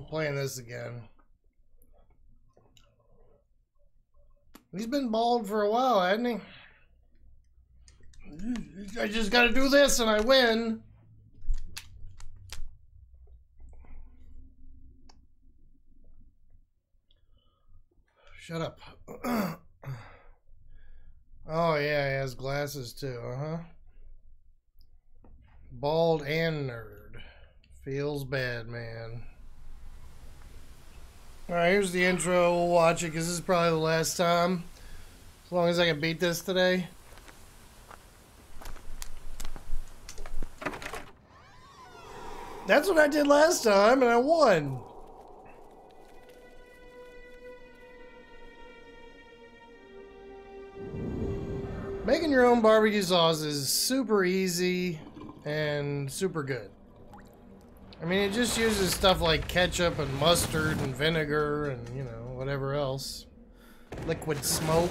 I'm playing this again. He's been bald for a while, hasn't he? I just gotta do this and I win. Shut up. oh, yeah, he has glasses too, uh huh. Bald and nerd. Feels bad, man. Alright, here's the intro. We'll watch it because this is probably the last time. As long as I can beat this today. That's what I did last time, and I won. Making your own barbecue sauce is super easy and super good. I mean, it just uses stuff like ketchup and mustard and vinegar and, you know, whatever else. Liquid smoke.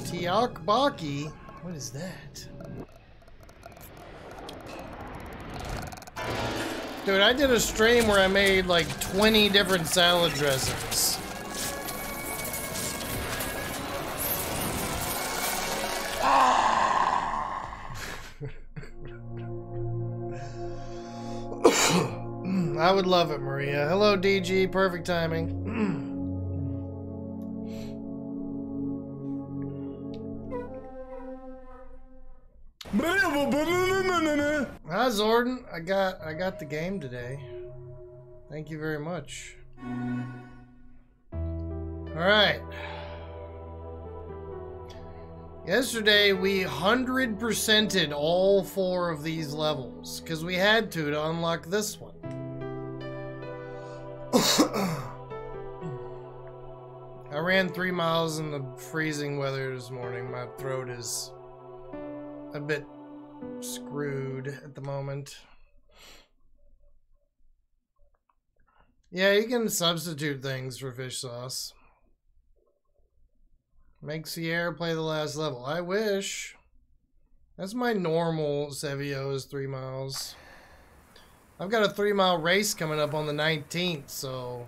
Tiakbaki? What is that? Dude, I did a stream where I made like 20 different salad dressings. I would love it, Maria. Hello, DG. Perfect timing. Hi Zordon, I got I got the game today. Thank you very much. Alright. Yesterday we 100%ed all four of these levels because we had to to unlock this one. I ran three miles in the freezing weather this morning. My throat is a bit screwed at the moment. Yeah, you can substitute things for fish sauce. Make Sierra play the last level. I wish. That's my normal Sevio is three miles. I've got a three mile race coming up on the 19th, so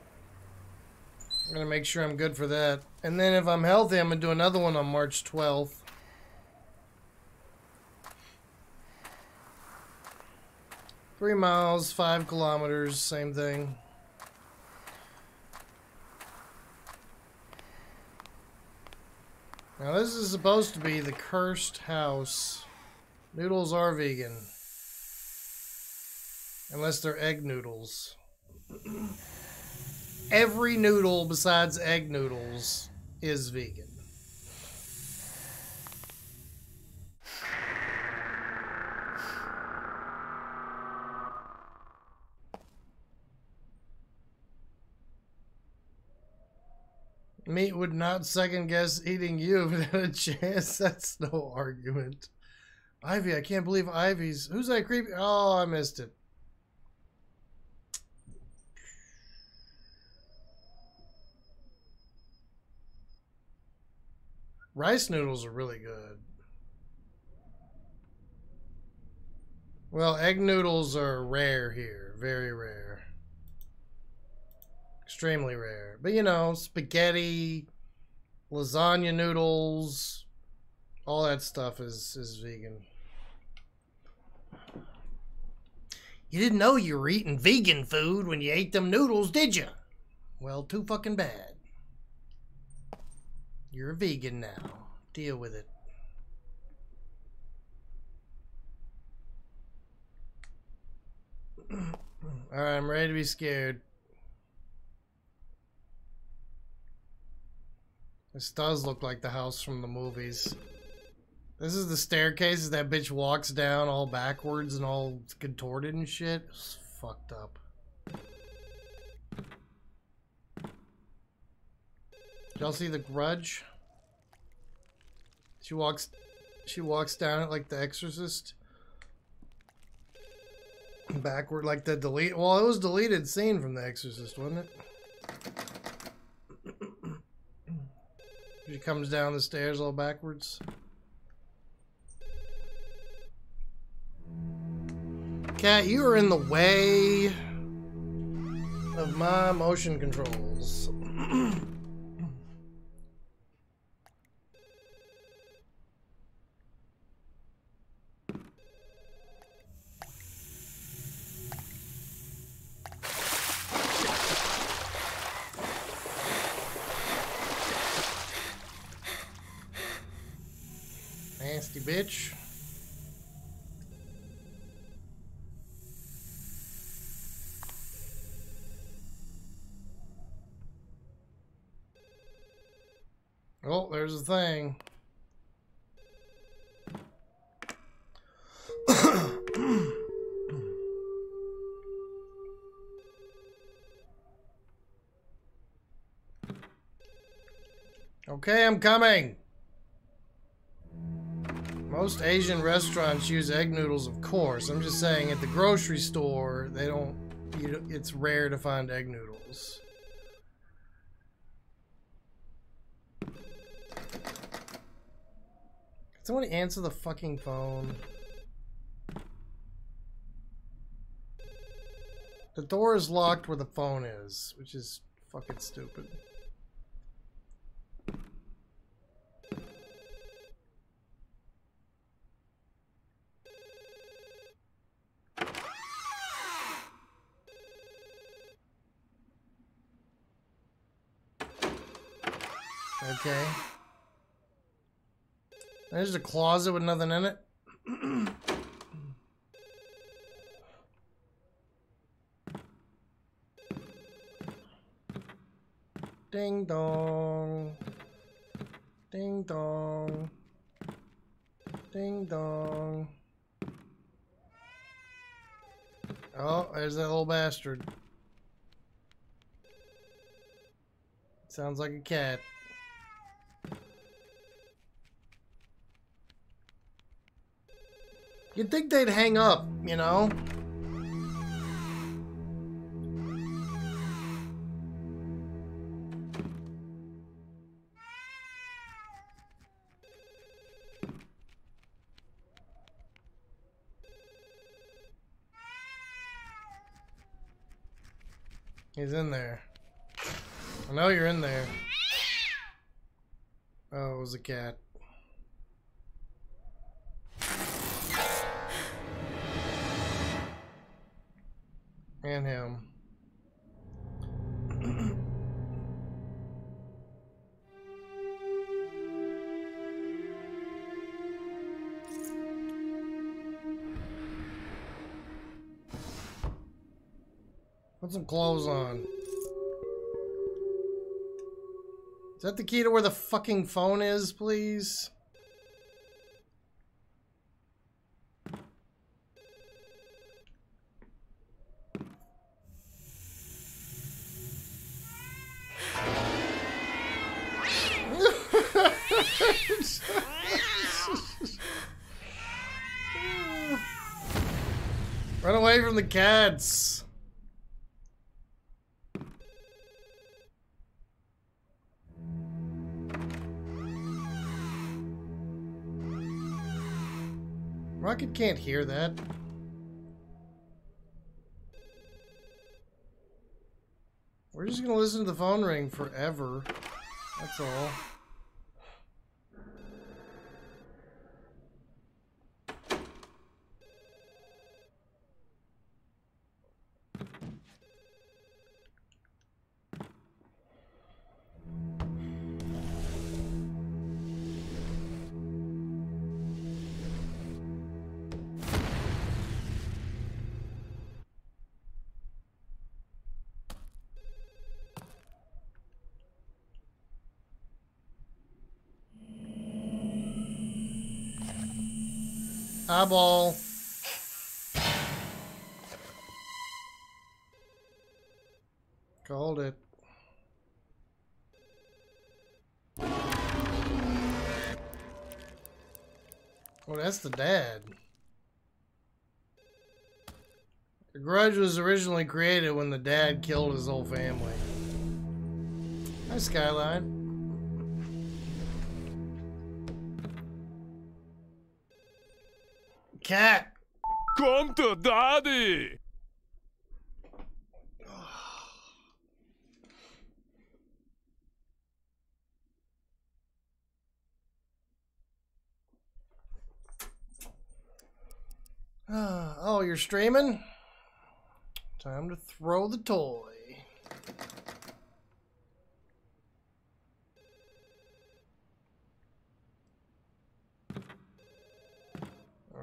I'm going to make sure I'm good for that. And then if I'm healthy, I'm going to do another one on March 12th. Three miles, five kilometers, same thing. Now this is supposed to be the cursed house. Noodles are vegan. Unless they're egg noodles. Every noodle besides egg noodles is vegan. Meat would not second guess eating you if it had a chance. That's no argument. Ivy, I can't believe Ivy's. Who's that creepy? Oh, I missed it. Rice noodles are really good. Well, egg noodles are rare here. Very rare. Extremely rare. But you know, spaghetti, lasagna noodles, all that stuff is, is vegan. You didn't know you were eating vegan food when you ate them noodles, did you? Well, too fucking bad. You're a vegan now. Deal with it. Alright, I'm ready to be scared. This does look like the house from the movies. This is the staircase that bitch walks down all backwards and all contorted and shit. It's fucked up. Y'all see the grudge? She walks she walks down it like the exorcist. Backward, like the delete. Well, it was deleted scene from The Exorcist, wasn't it? She comes down the stairs all backwards. Cat, you are in the way of my motion controls. bitch. Oh, there's the thing. okay, I'm coming. Most Asian restaurants use egg noodles, of course. I'm just saying, at the grocery store, they don't. You, it's rare to find egg noodles. Can somebody answer the fucking phone? The door is locked where the phone is, which is fucking stupid. Okay. There's a closet with nothing in it. Ding dong. Ding dong. Ding dong. Oh, there's that little bastard. Sounds like a cat. You'd think they'd hang up, you know? He's in there. I know you're in there. Oh, it was a cat. Some clothes on. Is that the key to where the fucking phone is, please? Run away from the cats. Rocket can't hear that. We're just gonna listen to the phone ring forever. That's all. Eyeball. Called it. Oh, that's the dad. The Grudge was originally created when the dad killed his whole family. Hi, Skyline. Cat. Come to daddy! oh, you're streaming? Time to throw the toy.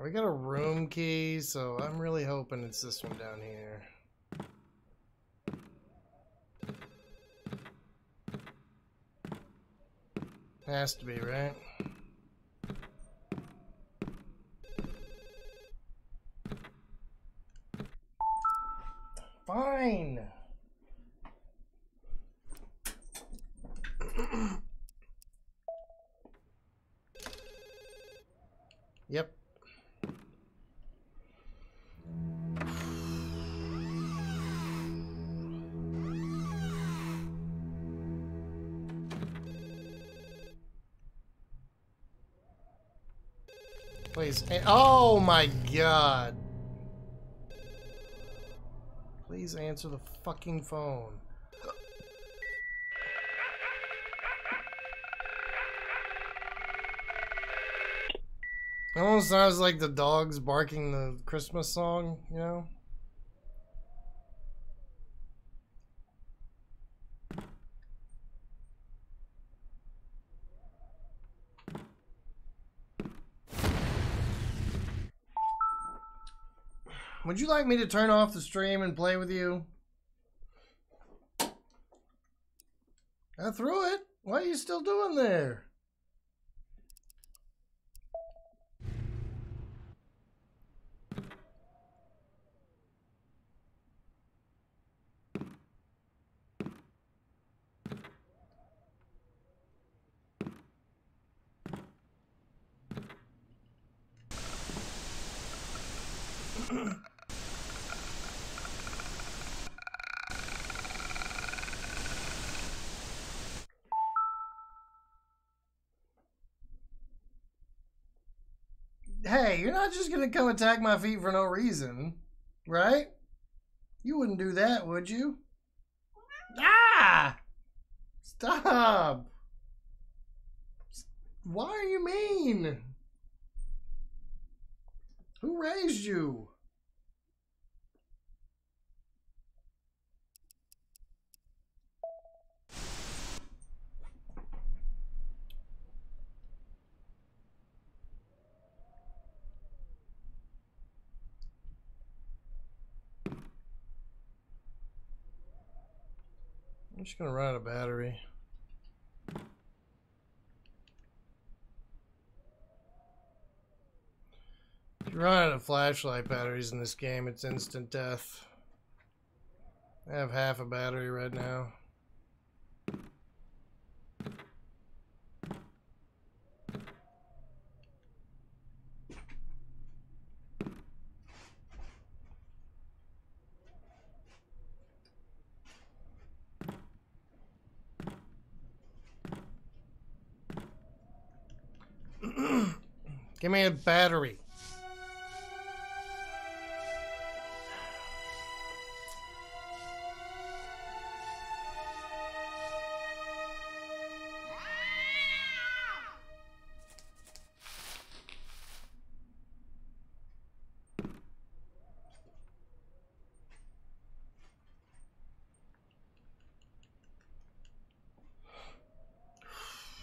We got a room key, so I'm really hoping it's this one down here. Has to be, right? Fine. yep. Please. Eh, oh my god. Please answer the fucking phone. It almost sounds like the dogs barking the Christmas song, you know? Would you like me to turn off the stream and play with you? I threw it. Why are you still doing there? Hey, you're not just gonna come attack my feet for no reason, right? You wouldn't do that, would you? Ah! Stop! Why are you mean? Who raised you? I'm just gonna run out of battery. If you run out of flashlight batteries in this game, it's instant death. I have half a battery right now. Give me a battery.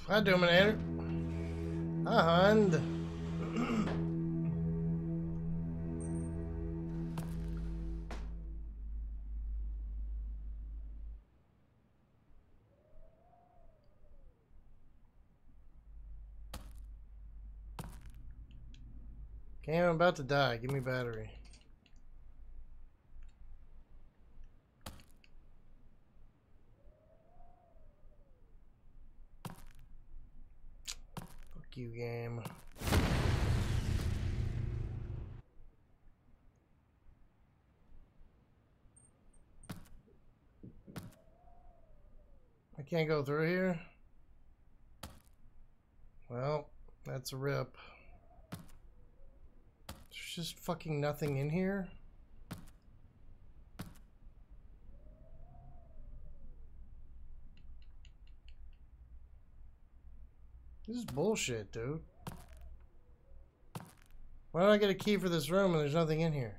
Hi, Dominator. Hi, about to die. Give me battery. Fuck you, game. I can't go through here. Well, that's a rip. Just fucking nothing in here? This is bullshit, dude. Why don't I get a key for this room and there's nothing in here?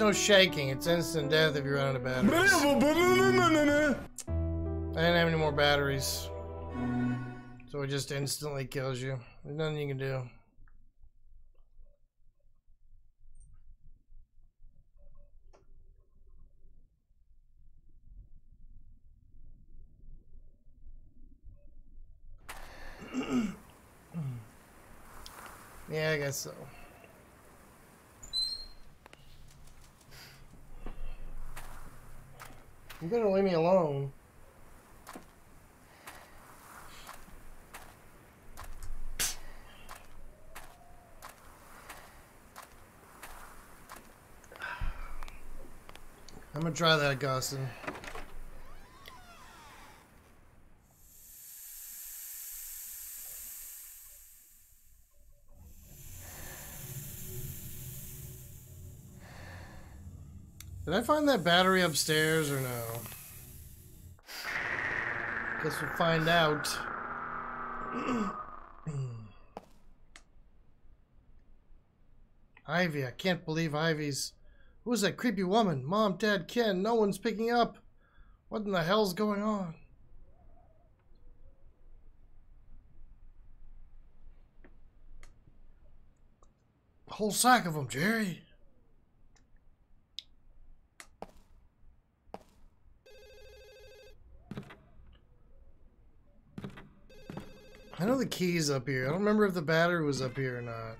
No shaking. It's instant death if you run out of batteries. I didn't have any more batteries. So it just instantly kills you. There's nothing you can do. yeah, I guess so. You better leave me alone. I'm gonna try that, Gustin. Find that battery upstairs or no? Guess we'll find out. Ivy, I can't believe Ivy's... Who's that creepy woman? Mom, Dad, Ken, no one's picking up. What in the hell's going on? A whole sack of them, Jerry. I know the key's up here. I don't remember if the battery was up here or not.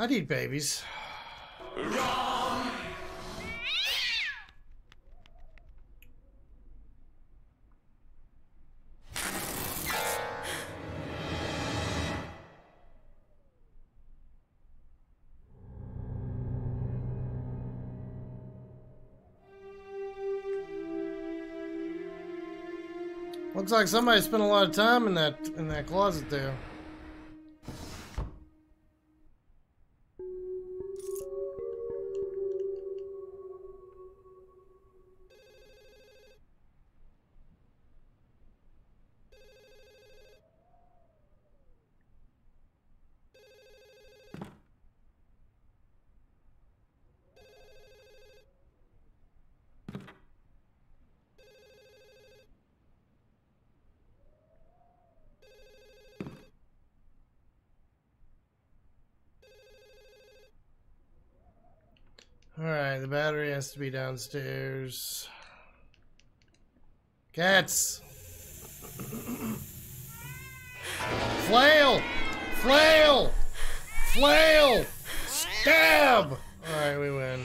I'd eat babies. Looks like somebody spent a lot of time in that in that closet there. To be downstairs. Cats! Flail! Flail! Flail! Stab! Alright, we win.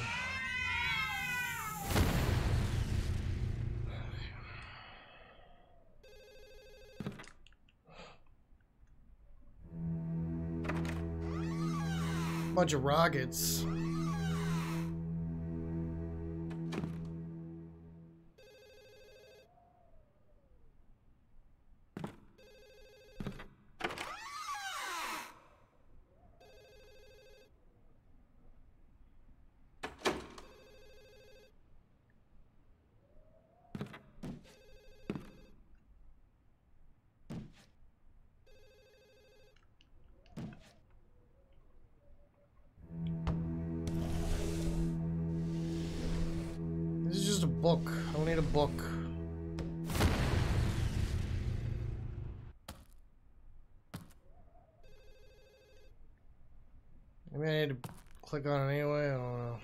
Bunch of rockets. Click on anyway. I don't know.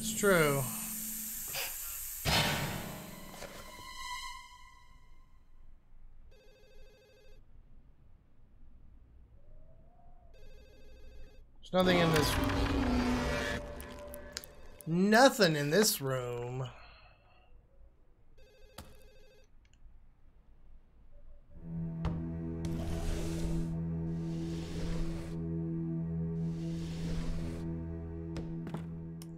it's true. There's nothing in this. Nothing in this room.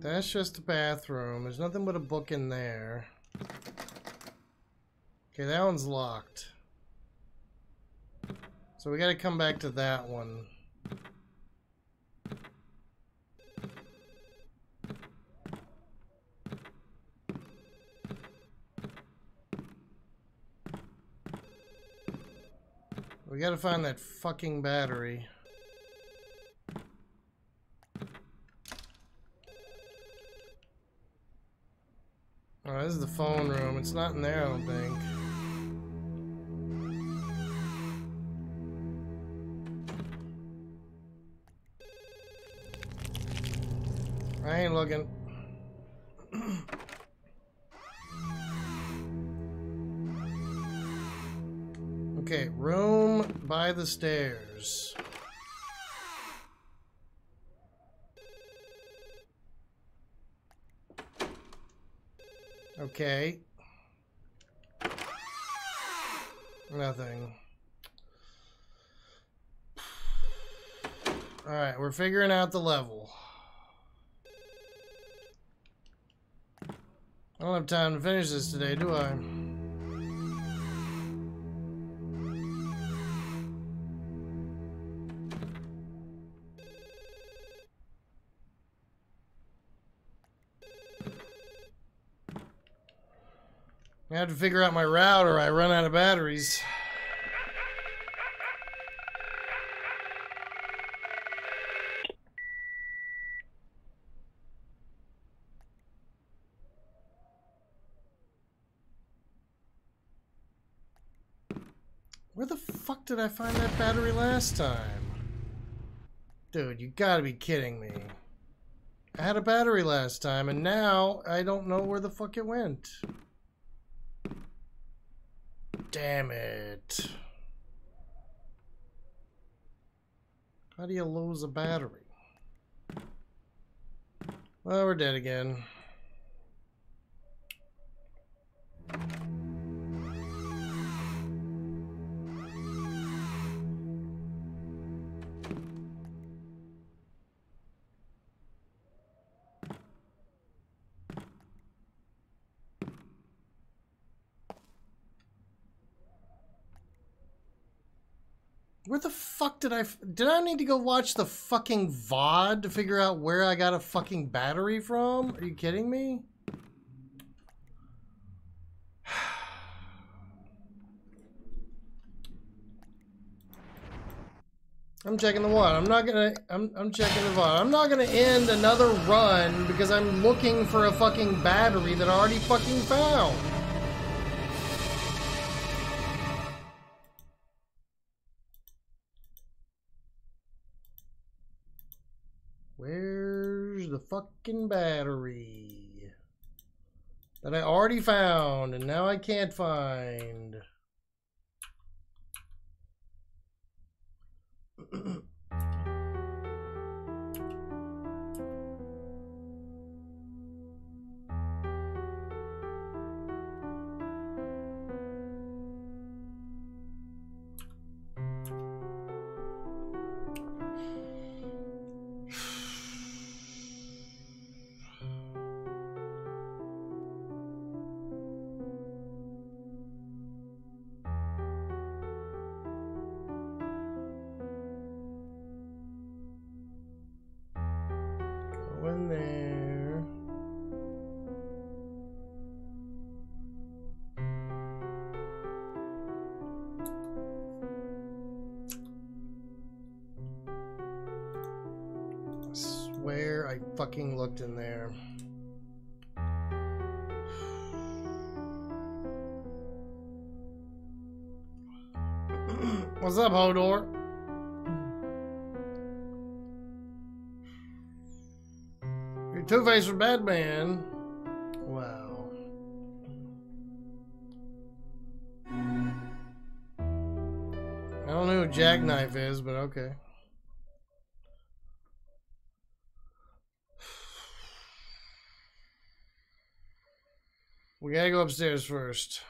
That's just a bathroom. There's nothing but a book in there. Okay, that one's locked. So we gotta come back to that one. We gotta find that fucking battery. This is the phone room. It's not in there, I don't think. I ain't looking. okay, room by the stairs. Okay. Nothing. Alright, we're figuring out the level. I don't have time to finish this today, do I? I have to figure out my route or I run out of batteries. Where the fuck did I find that battery last time? Dude, you gotta be kidding me. I had a battery last time and now I don't know where the fuck it went. Damn it. How do you lose a battery? Well, we're dead again. Did I... Did I need to go watch the fucking VOD to figure out where I got a fucking battery from? Are you kidding me? I'm checking the what? I'm not gonna... I'm, I'm checking the VOD. I'm not gonna end another run because I'm looking for a fucking battery that I already fucking found. The fucking battery? That I already found and now I can't find. fucking looked in there. What's up, Hodor? You're Two-Face from Batman. Wow. I don't know who Jackknife is, but okay. We gotta go upstairs first.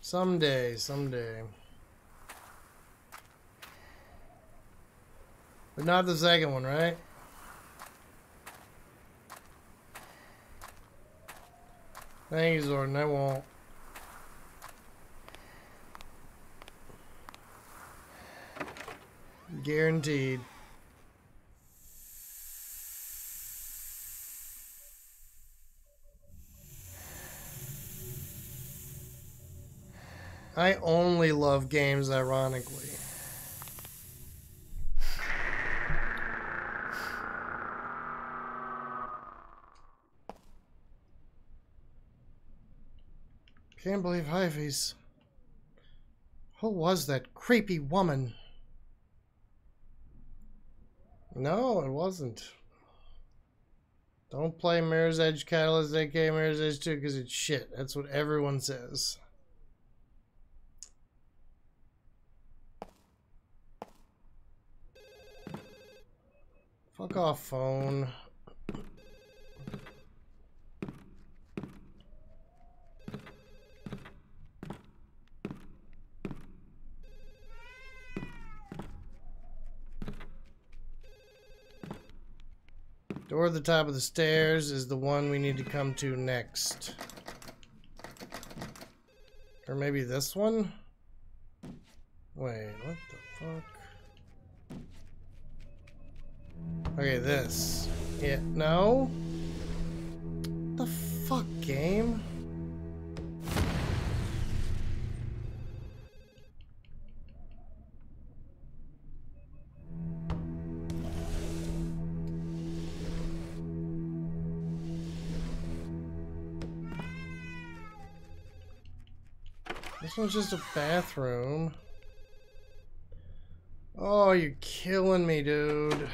Someday, someday. But not the second one, right? Thank you, Zordon. I won't. Guaranteed. I only love games, ironically. Can't believe Hyphy's. Who was that creepy woman? No, it wasn't. Don't play Mirror's Edge Catalyst, aka Mirror's Edge 2, because it's shit. That's what everyone says. Fuck off, phone. The top of the stairs is the one we need to come to next. Or maybe this one? Wait, what the fuck? Okay, this. Yeah, no? The fuck, game? One's just a bathroom. Oh, you're killing me, dude.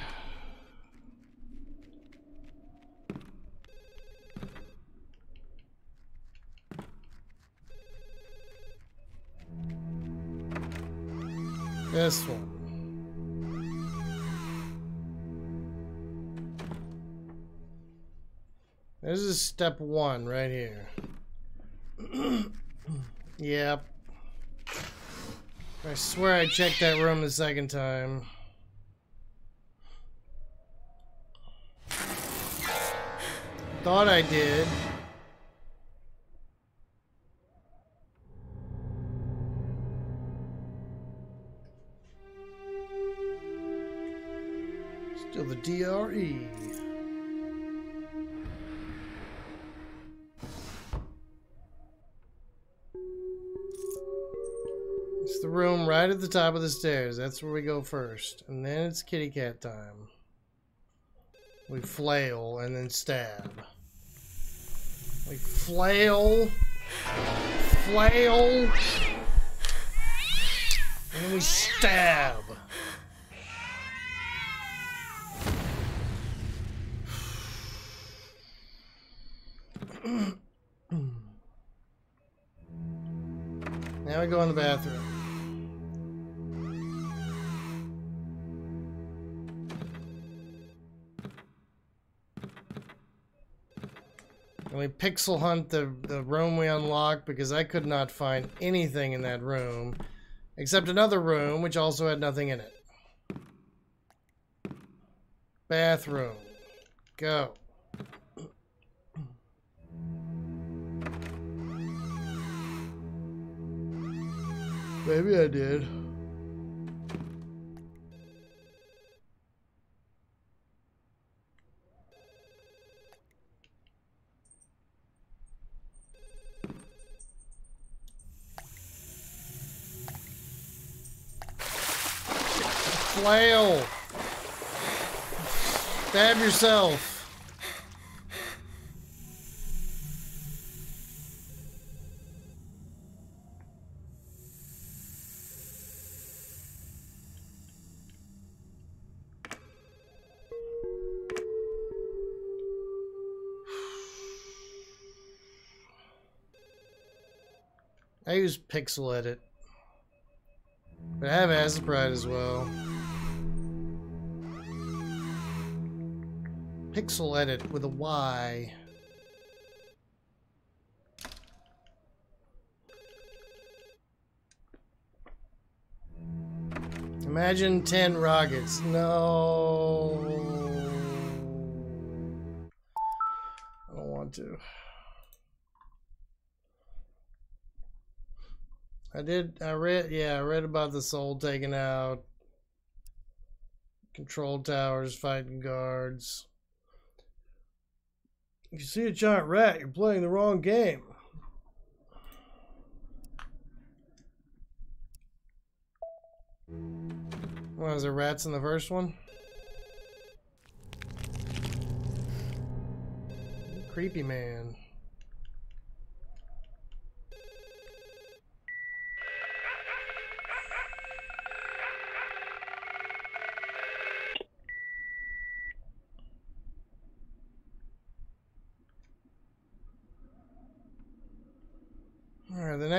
This one. This is step one right here. yep. I swear I checked that room the second time. Thought I did. Still the DRE. Room right at the top of the stairs. That's where we go first. And then it's kitty cat time. We flail and then stab. We flail, flail, and we stab. now we go in the bathroom. And we pixel hunt the, the room we unlocked because I could not find anything in that room except another room which also had nothing in it. Bathroom. Go. Maybe I did. Flail. Stab yourself. I use Pyxel Edit. But I have Aseprite as well. Pyxel Edit with a Y. Imagine 10 rockets. No. I don't want to. I did, I read, yeah, I read about the soul taken out. Control towers fighting guards. You see a giant rat, you're playing the wrong game. Was there rats in the first one? Creepy man.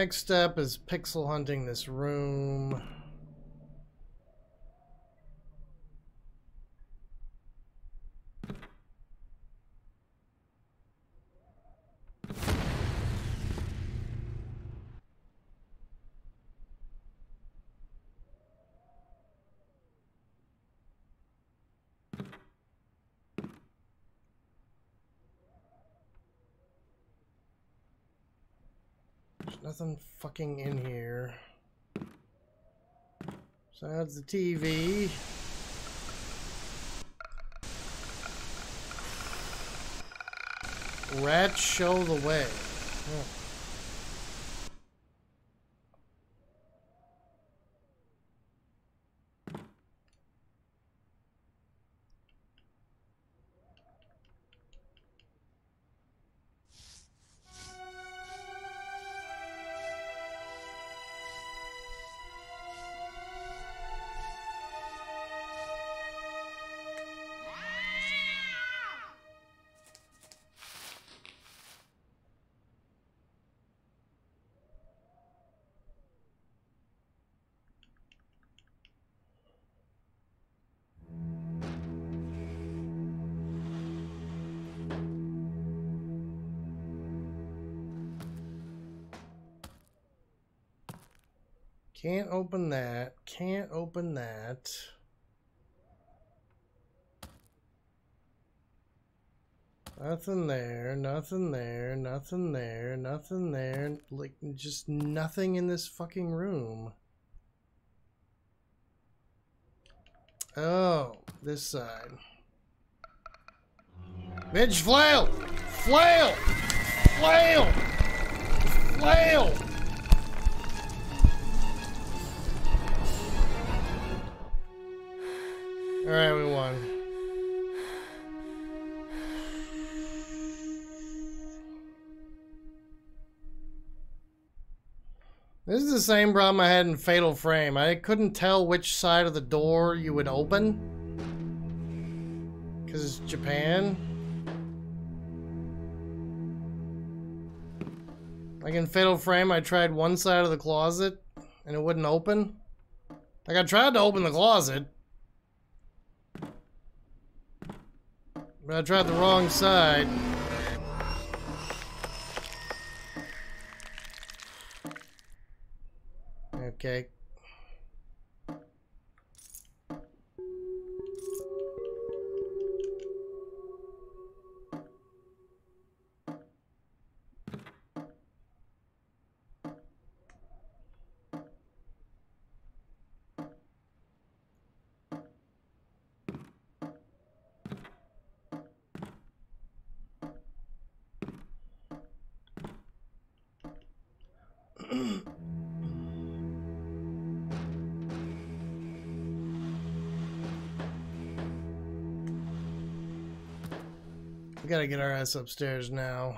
Next step is pixel hunting this room. Nothing fucking in here. So that's the TV. Rats show the way. Oh. Can't open that. Can't open that. Nothing there, nothing there, nothing there, nothing there. Like, just nothing in this fucking room. Oh, this side. Bitch, flail! Flail! Flail! Flail! Alright, we won. This is the same problem I had in Fatal Frame. I couldn't tell which side of the door you would open. Because it's Japan. Like in Fatal Frame, I tried one side of the closet and it wouldn't open. Like I tried to open the closet. But I tried the wrong side. Okay. Gotta get our ass upstairs now.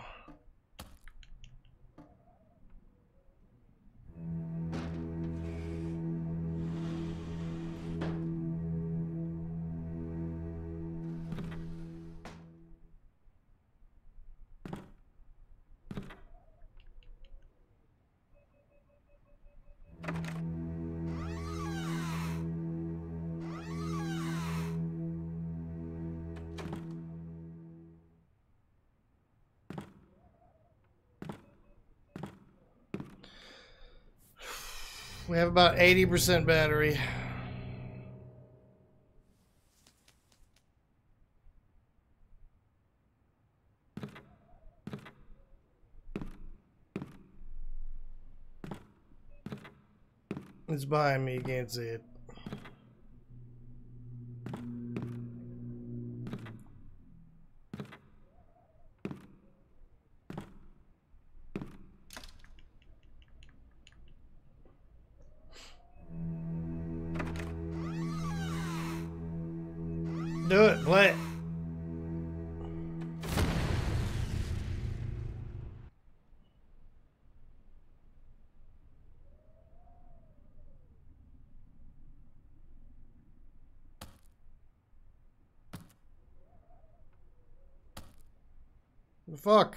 Have about 80% battery. It's behind me, you can't see it. Fuck?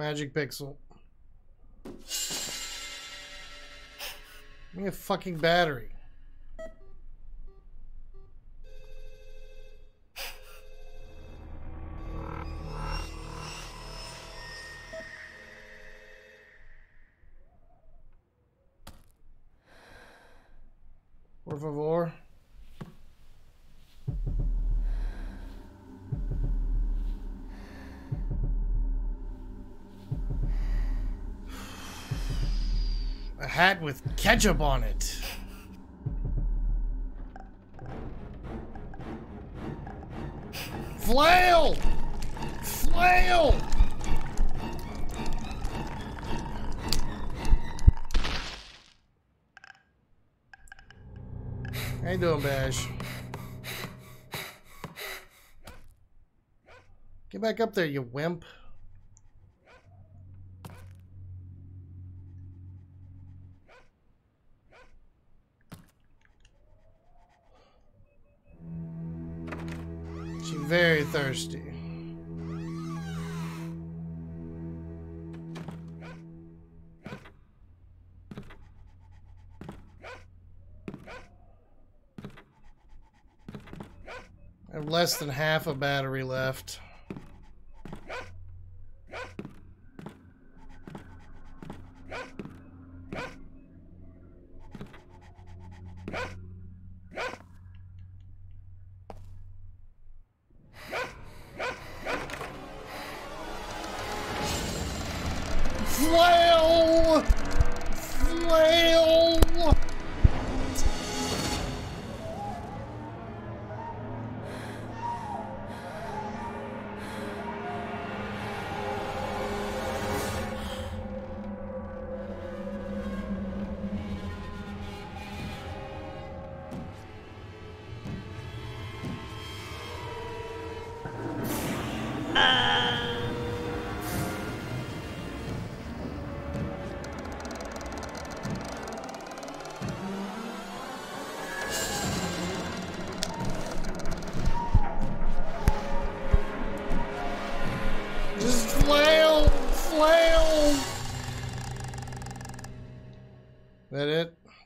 Magic pixel. Give me a fucking battery. Hat with ketchup on it. Flail! Flail! How you doing, Bash? Get back up there, you wimp. Thirsty. I have less than half a battery left. Flail!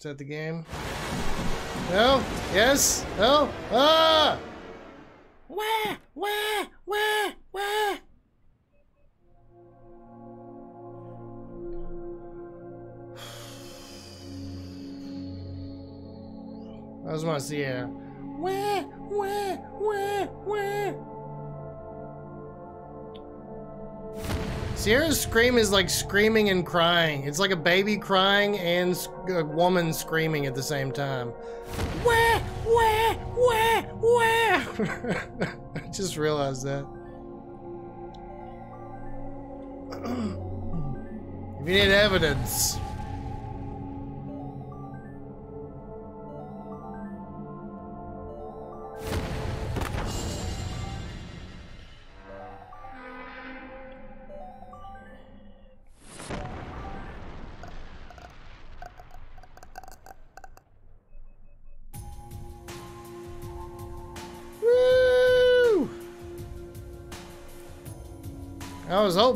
That the game? No? Yes? No? Ah! Wah! Wah! Wah! Wah! I just want to see, yeah. Sierra's scream is like screaming and crying. It's like a baby crying and a woman screaming at the same time. Wah, wah, wah, wah. I just realized that. if you need evidence,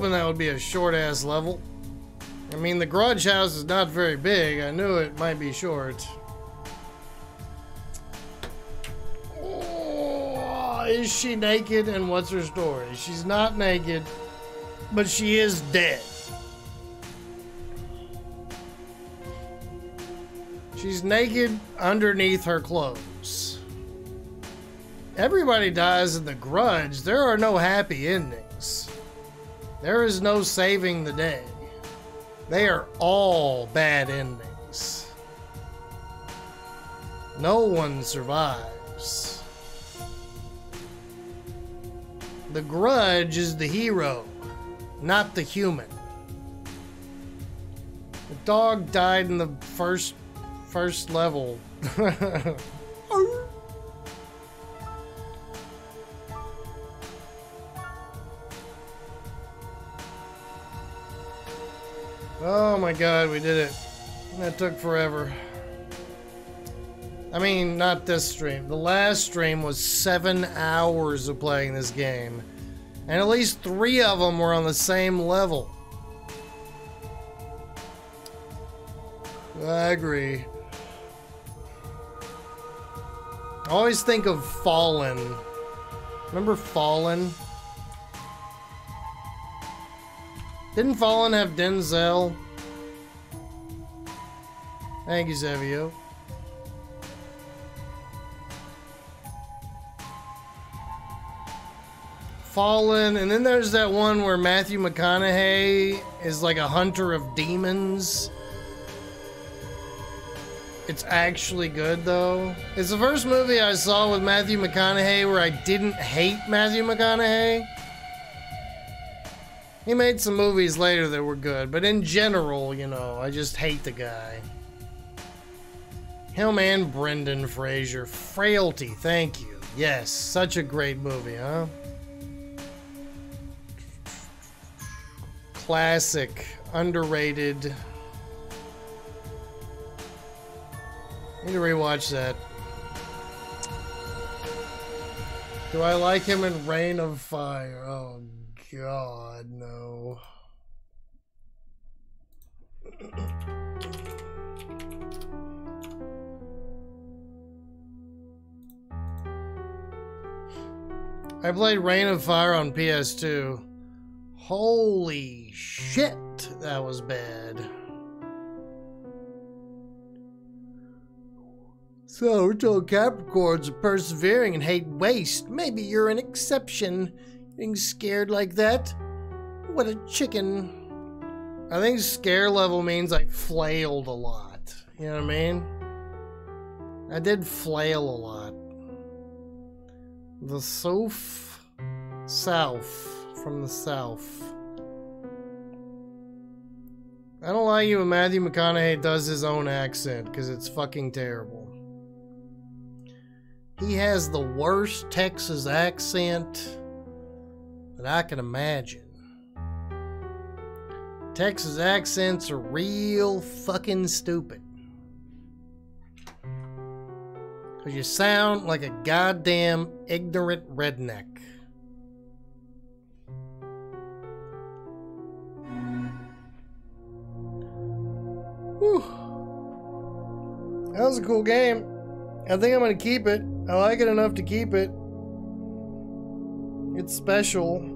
hoping that would be a short ass level. I mean, the grudge house is not very big. I knew it might be short. Oh, is she naked and what's her story? She's not naked, but she is dead. She's naked underneath her clothes. Everybody dies in the grudge. There are no happy endings. There is no saving the day. They are all bad endings. No one survives. The grudge is the hero, not the human. The dog died in the first first level. Oh my god, we did it. That took forever. I mean, not this stream. The last stream was seven hours of playing this game. And at least three of them were on the same level. I agree. I always think of Fallen. Remember Fallen? Didn't Fallen have Denzel? Thank you, Zevio. Fallen, and then there's that one where Matthew McConaughey is like a hunter of demons. It's actually good though. It's the first movie I saw with Matthew McConaughey where I didn't hate Matthew McConaughey. He made some movies later that were good, but in general, you know, I just hate the guy. Him and Brendan Fraser. Frailty, thank you. Yes, such a great movie, huh? Classic, underrated. Need to rewatch that. Do I like him in Reign of Fire? Oh God, no. I played Reign of Fire on PS2. Holy shit, that was bad. So, told Capricorns are persevering and hate waste. Maybe you're an exception. Being scared like that? What a chicken. I think scare level means I flailed a lot. You know what I mean? I did flail a lot. The South, South, from the South. I don't like it when Matthew McConaughey does his own accent because it's fucking terrible. He has the worst Texas accent that I can imagine. Texas accents are real fucking stupid. Because you sound like a goddamn ignorant redneck. Whew. That was a cool game. I think I'm going to keep it. I like it enough to keep it. It's special.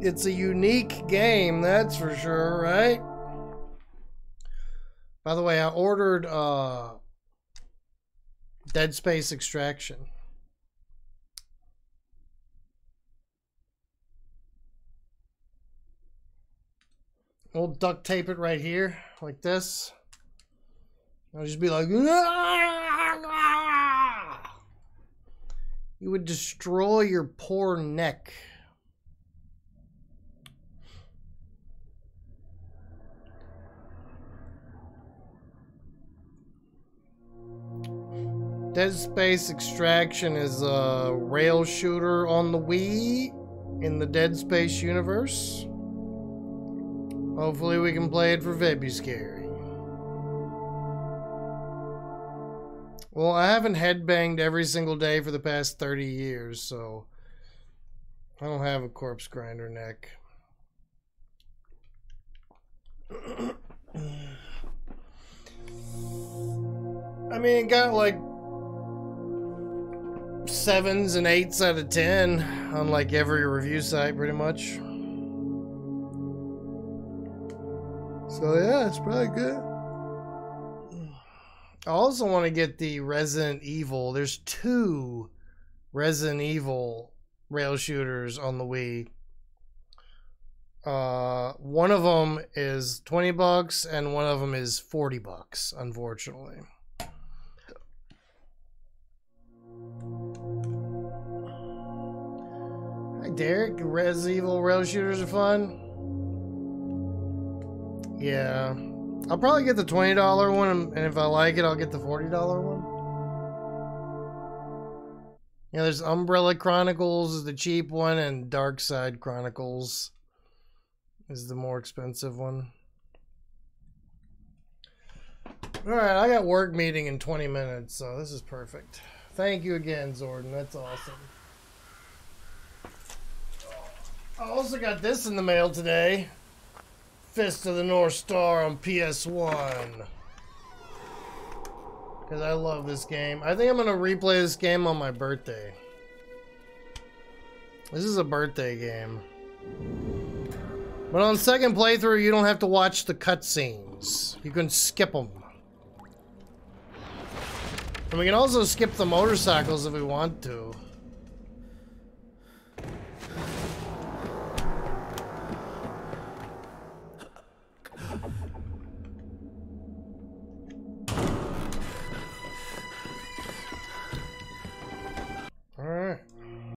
It's a unique game, that's for sure, right? By the way, I ordered uh, Dead Space Extraction. We'll duct tape it right here, like this. I'll just be like, Aah! you would destroy your poor neck. Dead Space Extraction is a rail shooter on the Wii in the Dead Space universe. Hopefully we can play it for Februscary. Well, I haven't headbanged every single day for the past 30 years, so I don't have a corpse grinder neck. I mean, it got like sevens and eights out of ten unlike every review site, pretty much. So yeah, it's probably good. I also want to get the Resident Evil. There's two Resident Evil rail shooters on the Wii. Uh, one of them is 20 bucks and one of them is 40 bucks, unfortunately. Derek. Res Evil rail shooters are fun. Yeah. I'll probably get the $20 one, and if I like it, I'll get the $40 one. Yeah, there's Umbrella Chronicles is the cheap one, and Dark Side Chronicles is the more expensive one. Alright, I got work meeting in 20 minutes, so this is perfect. Thank you again, Zordon. That's awesome. I also got this in the mail today. Fist of the North Star on PS1. Because I love this game. I think I'm going to replay this game on my birthday. This is a birthday game. But on second playthrough, you don't have to watch the cutscenes. You can skip them. And we can also skip the motorcycles if we want to.